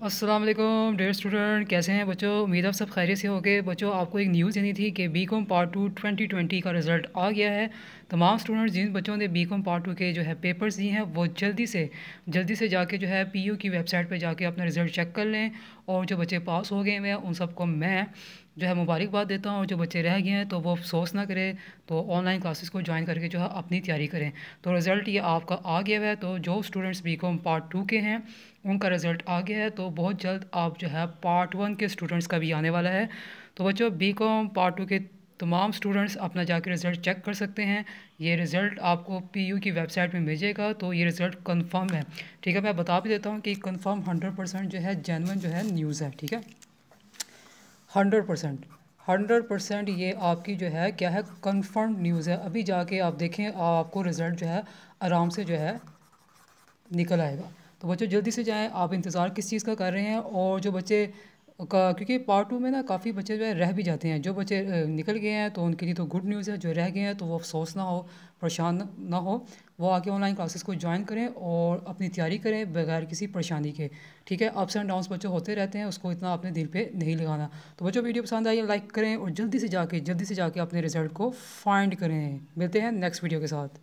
वालेकुम dear student कैसे हैं बच्चों? उम्मीद आप सब खैरियत से होगे। बच्चों, आपको एक न्यूज़ देनी थी कि B Com part two twenty twenty का रिज़ल्ट आ गया है। तमाम स्टूडेंट्स जिन बच्चों ने बी कॉम पार्ट टू के जो है पेपर्स दिए हैं, वो जल्दी से जल्दी से जाके जो है पीयू की वेबसाइट पर जाके अपना रिज़ल्ट चेक कर लें और जो बच्चे पास हो गए हैं, उन सबको मैं जो है मुबारकबाद देता हूँ और जो बच्चे रह गए हैं तो वो अफसोस ना करें तो ऑनलाइन क्लासेस को ज्वाइन करके जो है अपनी तैयारी करें। तो रिज़ल्ट ये आपका आ गया है तो जो students B Com part two के हैं, उनका रिज़ल्ट आ गया है तो बहुत जल्द आप जो है पार्ट वन के स्टूडेंट्स का भी आने वाला है। तो बच्चों बी कॉम पार्ट टू के तमाम स्टूडेंट्स अपना जाकर रिज़ल्ट चेक कर सकते हैं। ये रिज़ल्ट आपको पीयू की वेबसाइट में भेजेगा तो ये रिज़ल्ट कंफर्म है। ठीक है, मैं बता भी देता हूँ कि कंफर्म हंड्रेड परसेंट जो है जेनवन जो है न्यूज़ है, ठीक है? हंड्रेड परसेंट हंड्रेड परसेंट ये आपकी जो है, क्या है कन्फर्म न्यूज़ है। अभी जाके आप देखें, आपको रिज़ल्ट जो है, आराम से जो है, निकल आएगा। तो बच्चों, जल्दी से जाएँ। आप इंतज़ार किस चीज़ का कर रहे हैं? और जो बच्चे का, क्योंकि पार्ट टू में ना काफ़ी बच्चे जो है रह भी जाते हैं। जो बच्चे निकल गए हैं तो उनके लिए तो गुड न्यूज़ है। जो रह गए हैं तो वो अफसोस ना हो, परेशान ना हो। वो आके ऑनलाइन क्लासेस को ज्वाइन करें और अपनी तैयारी करें बगैर किसी परेशानी के। ठीक है? अप्स एंड डाउन्स बच्चे होते रहते हैं, उसको इतना अपने दिल पे नहीं लगाना। तो बच्चों वीडियो पसंद आई लाइक करें और जल्दी से जाके, जल्दी से जाके अपने रिज़ल्ट को फाइंड करें। मिलते हैं नेक्स्ट वीडियो के साथ।